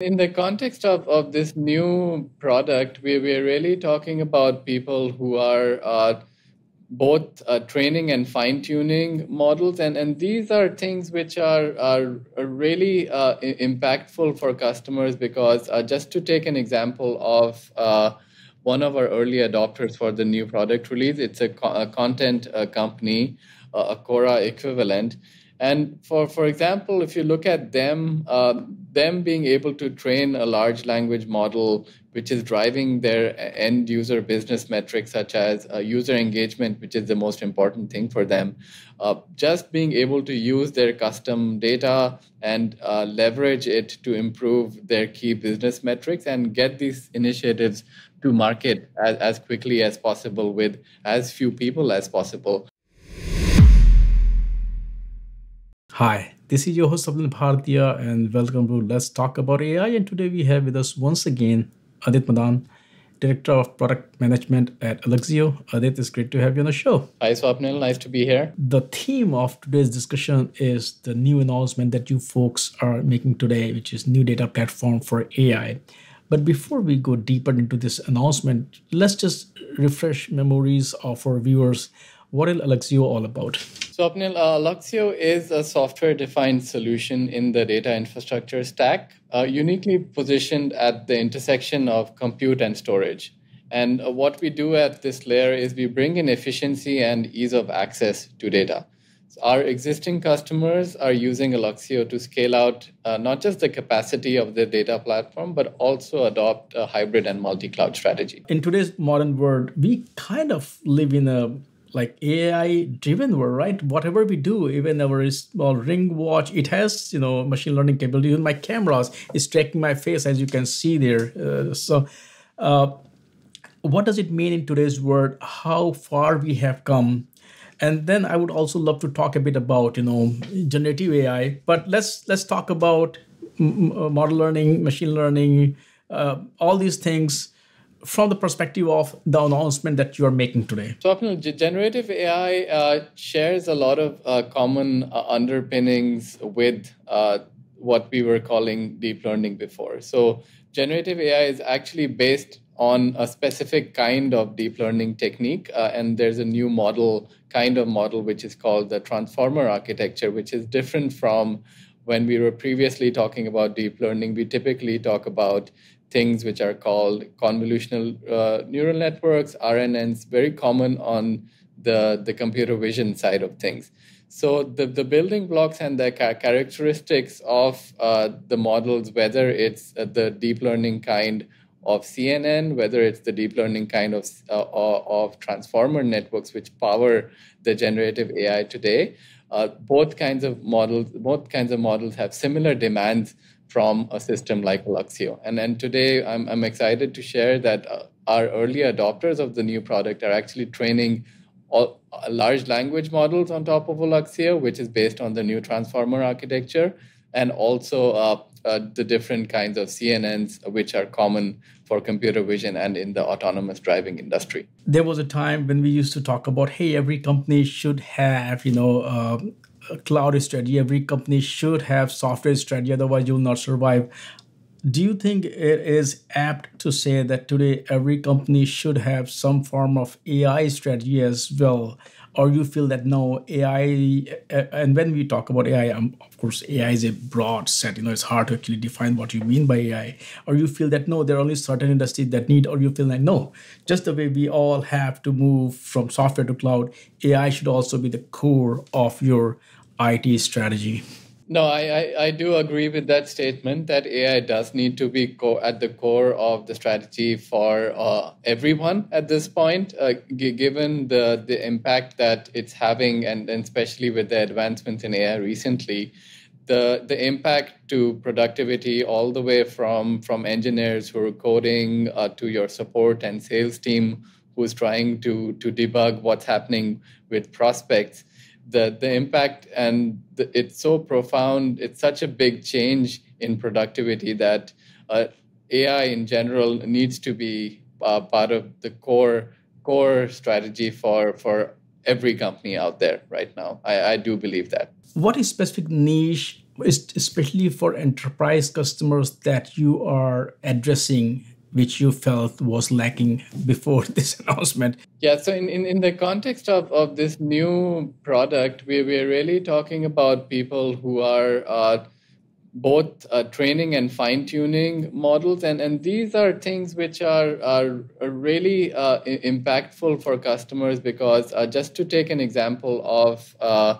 In the context of, of this new product, we, we're really talking about people who are uh, both uh, training and fine tuning models. And, and these are things which are, are, really uh, impactful for customers because, uh, just to take an example of uh, one of our early adopters for the new product release, it's a, co- a content uh, company, a Quora equivalent. And for, for example, if you look at them, uh, them being able to train a large language model, which is driving their end user business metrics, such as uh, user engagement, which is the most important thing for them, uh, just being able to use their custom data and uh, leverage it to improve their key business metrics and get these initiatives to market as, as quickly as possible with as few people as possible Hi, this is your host Swapnil Bhartiya and welcome to Let's Talk About AI. And today we have with us once again Adit Madan, Director of Product Management at Alluxio. Adit, it's great to have you on the show. Hi Swapnil, nice to be here. The theme of today's discussion is the new announcement that you folks are making today, which is new data platform for AI. But before we go deeper into this announcement, let's just refresh memories of our viewers what is Alluxio all about? So, Swapnil, uh, Alluxio is a software defined solution in the data infrastructure stack, uh, uniquely positioned at the intersection of compute and storage. And uh, what we do at this layer is we bring in efficiency and ease of access to data. So our existing customers are using Alluxio to scale out uh, not just the capacity of their data platform, but also adopt a hybrid and multi cloud strategy. In today's modern world, we kind of live in a like AI driven world, right? Whatever we do, even our small ring watch, it has you know machine learning capability. Even my cameras is tracking my face, as you can see there. Uh, so, uh, what does it mean in today's world? How far we have come? And then I would also love to talk a bit about you know generative AI. But let's let's talk about model learning, machine learning, uh, all these things from the perspective of the announcement that you are making today? So, generative AI uh, shares a lot of uh, common uh, underpinnings with uh, what we were calling deep learning before. So, generative AI is actually based on a specific kind of deep learning technique, uh, and there's a new model, kind of model, which is called the transformer architecture, which is different from when we were previously talking about deep learning, we typically talk about things which are called convolutional uh, neural networks, RNNs, very common on the, the computer vision side of things. So the, the building blocks and the characteristics of uh, the models, whether it's uh, the deep learning kind of CNN, whether it's the deep learning kind of, uh, of transformer networks which power the generative AI today, uh, both kinds of models, both kinds of models have similar demands from a system like Alluxio. And, and today I'm, I'm excited to share that uh, our early adopters of the new product are actually training all, uh, large language models on top of Alluxio, which is based on the new transformer architecture, and also uh, uh, the different kinds of CNNs, which are common for computer vision and in the autonomous driving industry. There was a time when we used to talk about, hey, every company should have, you know, uh, cloud strategy. Every company should have software strategy, otherwise you will not survive. Do you think it is apt to say that today every company should have some form of AI strategy as well? Or you feel that no AI, and when we talk about AI, um, of course, AI is a broad set. You know, it's hard to actually define what you mean by AI. Or you feel that no, there are only certain industries that need. Or you feel like no, just the way we all have to move from software to cloud, AI should also be the core of your IT strategy. No, I, I, I, do agree with that statement that AI does need to be co- at the core of the strategy for uh, everyone at this point, uh, g- given the, the impact that it's having, and, and especially with the advancements in AI recently. The, the impact to productivity all the way from, from engineers who are coding uh, to your support and sales team who's trying to, to debug what's happening with prospects the the impact and the, it's so profound. It's such a big change in productivity that uh, AI in general needs to be uh, part of the core core strategy for for every company out there right now. I, I do believe that. What is specific niche especially for enterprise customers that you are addressing which you felt was lacking before this announcement? Yeah, so in, in, in the context of, of this new product, we, we're really talking about people who are uh, both uh, training and fine tuning models. And, and these are things which are, are, really uh, impactful for customers because, uh, just to take an example of uh,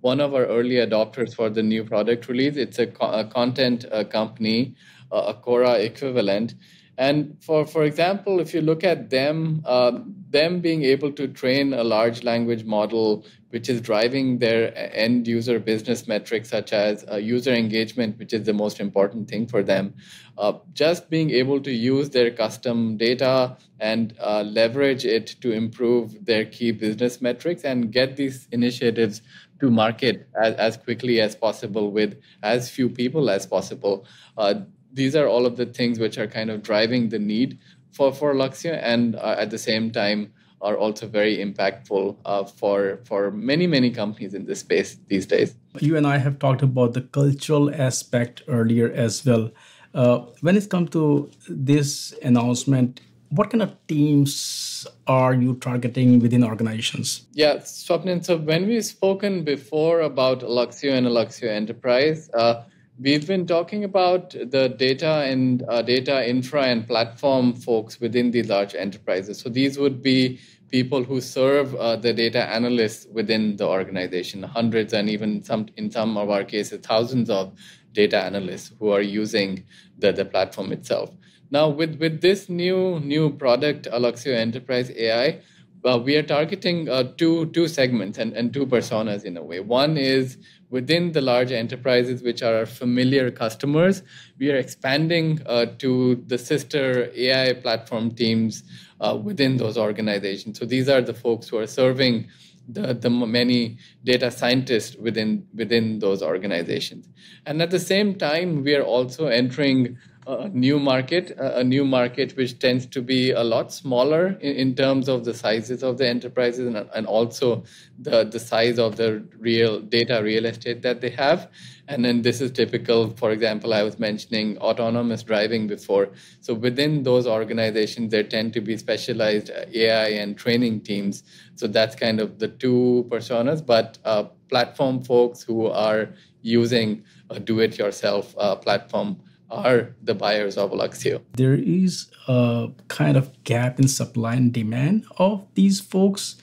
one of our early adopters for the new product release, it's a, co- a content uh, company, a Quora equivalent. And for, for example, if you look at them, uh, them being able to train a large language model, which is driving their end user business metrics, such as uh, user engagement, which is the most important thing for them, uh, just being able to use their custom data and uh, leverage it to improve their key business metrics and get these initiatives to market as, as quickly as possible with as few people as possible. Uh, these are all of the things which are kind of driving the need for, for Alluxio and uh, at the same time are also very impactful uh, for for many many companies in this space these days. You and I have talked about the cultural aspect earlier as well. Uh, when it comes to this announcement, what kind of teams are you targeting within organizations? Yeah, Swapnil. So when we've spoken before about Alluxio and Alluxio Enterprise, uh, We've been talking about the data and uh, data infra and platform folks within the large enterprises. So these would be people who serve uh, the data analysts within the organization, hundreds and even some in some of our cases, thousands of data analysts who are using the, the platform itself. Now, with, with this new new product, Alluxio Enterprise AI, uh, we are targeting uh, two two segments and, and two personas in a way. One is within the large enterprises, which are our familiar customers, we are expanding uh, to the sister AI platform teams uh, within those organizations. So these are the folks who are serving the, the many data scientists within within those organizations. And at the same time, we are also entering a new market, a new market which tends to be a lot smaller in, in terms of the sizes of the enterprises and, and, also the, the size of the real data real estate that they have. And then this is typical, for example, I was mentioning autonomous driving before. So within those organizations, there tend to be specialized AI and training teams. So that's kind of the two personas, but uh, platform folks who are using a do it yourself uh, platform are the buyers of Alluxio. There is a kind of gap in supply and demand of these folks.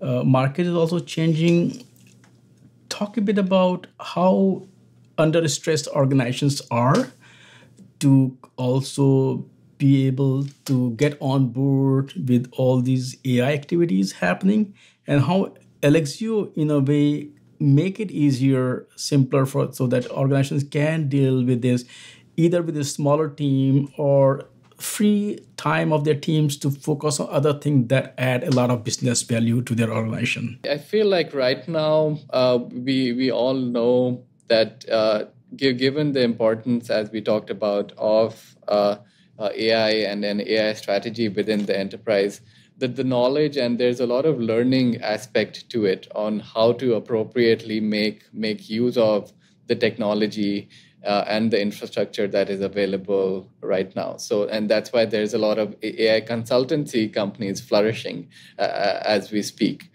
Uh, market is also changing. Talk a bit about how under stressed organizations are to also be able to get on board with all these AI activities happening and how Alluxio in a way make it easier, simpler for so that organizations can deal with this either with a smaller team or free time of their teams to focus on other things that add a lot of business value to their organization? I feel like right now uh, we we all know that uh, given the importance, as we talked about, of uh, uh AI and an AI strategy within the enterprise, that the knowledge and there's a lot of learning aspect to it on how to appropriately make make use of the technology uh, and the infrastructure that is available right now. So, and that's why there's a lot of AI consultancy companies flourishing uh, uh, as we speak.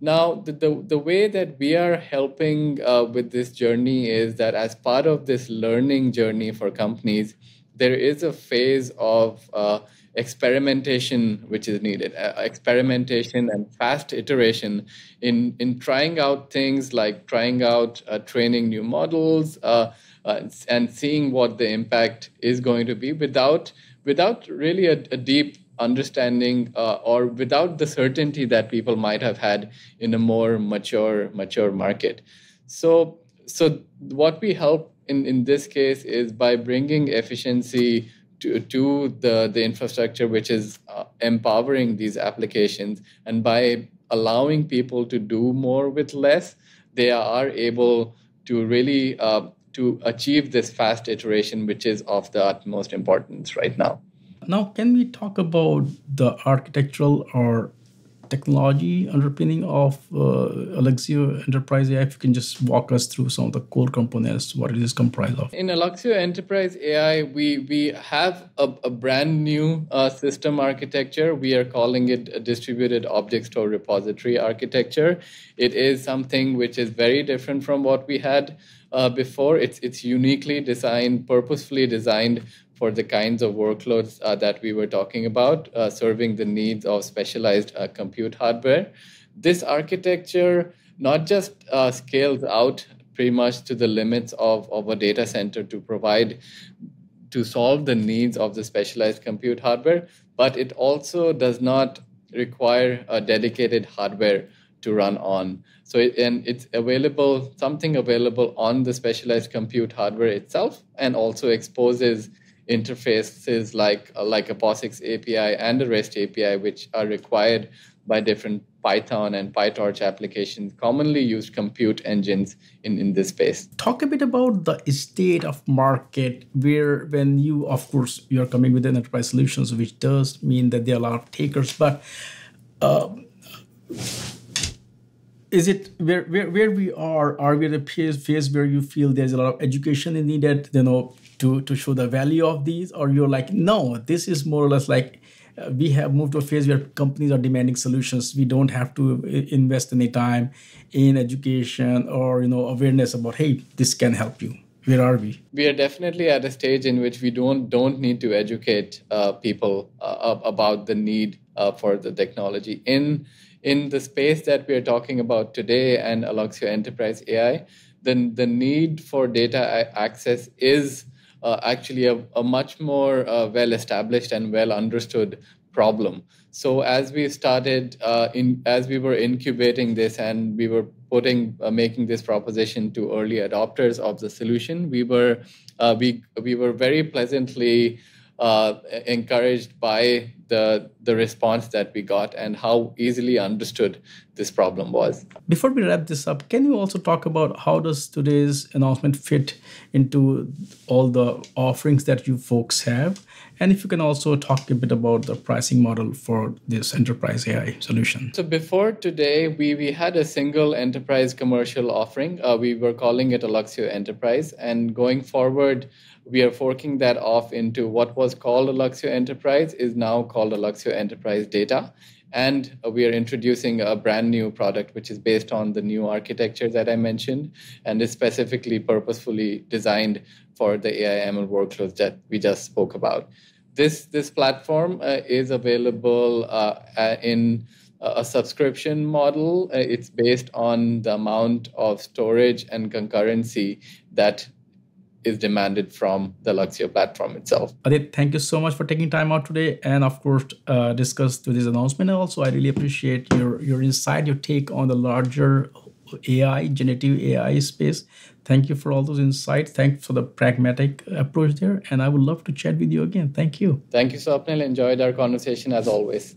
Now, the, the, the, way that we are helping uh, with this journey is that as part of this learning journey for companies, there is a phase of uh, experimentation which is needed uh, experimentation and fast iteration in in trying out things like trying out uh, training new models uh, uh, and seeing what the impact is going to be without without really a, a deep understanding uh, or without the certainty that people might have had in a more mature mature market. So so what we help in in this case is by bringing efficiency to, to the the infrastructure which is uh, empowering these applications. And by allowing people to do more with less they are able to really uh, to achieve this fast iteration, which is of the utmost importance right now. Now, can we talk about the architectural or technology underpinning of uh, Alluxio Enterprise AI? If you can just walk us through some of the core components, what it is comprised of. In Alluxio Enterprise AI, we, we have a, a brand new uh, system architecture. We are calling it a distributed object store repository architecture. It is something which is very different from what we had uh, before. It's, it's uniquely designed, purposefully designed for the kinds of workloads uh, that we were talking about, uh, serving the needs of specialized uh, compute hardware. This architecture not just uh, scales out pretty much to the limits of, of a data center to provide to solve the needs of the specialized compute hardware, but it also does not require a dedicated hardware to run on. So it, and it's available, something available on the specialized compute hardware itself, and also exposes interfaces like uh, like a POSIX API and a REST API, which are required by different Python and PyTorch applications, commonly used compute engines in, in this space. Talk a bit about the state of market where when you, of course, you're coming with enterprise solutions, which does mean that there are a lot of takers, but uh, is it where, where where we are? Are we at a phase, where you feel there's a lot of education needed you know to to show the value of these? Or you're like no this is more or less like uh, we have moved to a phase where companies are demanding solutions. We don't have to uh, invest any time in education or you know awareness about hey this can help you. Where are we? We are definitely at a stage in which we don't don't need to educate uh, people uh, about the need uh, for the technology in in the space that we are talking about today and Alluxio Enterprise AI, then the need for data access is uh, actually a, a, much more uh, well established and well understood problem. So as we started uh, in as we were incubating this and we were putting uh, making this proposition to early adopters of the solution, we were uh, we we were very pleasantly uh, encouraged by the the response that we got and how easily understood this problem was. Before we wrap this up, can you also talk about how does today's announcement fit into all the offerings that you folks have? And if you can also talk a bit about the pricing model for this enterprise AI solution. So before today, we, we had a single enterprise commercial offering. Uh, we were calling it Alluxio Enterprise. And going forward, we are forking that off into what was called Alluxio Enterprise is now called Alluxio Enterprise Data. And we are introducing a brand new product, which is based on the new architecture that I mentioned and is specifically purposefully designed for the AI ML workloads that we just spoke about. This, this platform uh, is available uh, uh in a subscription model. Uh, it's based on the amount of storage and concurrency that is demanded from the Alluxio platform itself. Adit, thank you so much for taking time out today and of course uh, discuss this announcement. And also, I really appreciate your your insight, your take on the larger AI, generative AI space. Thank you for all those insights. Thanks for the pragmatic approach there. And I would love to chat with you again. Thank you. Thank you, Swapnil. Enjoyed our conversation as always.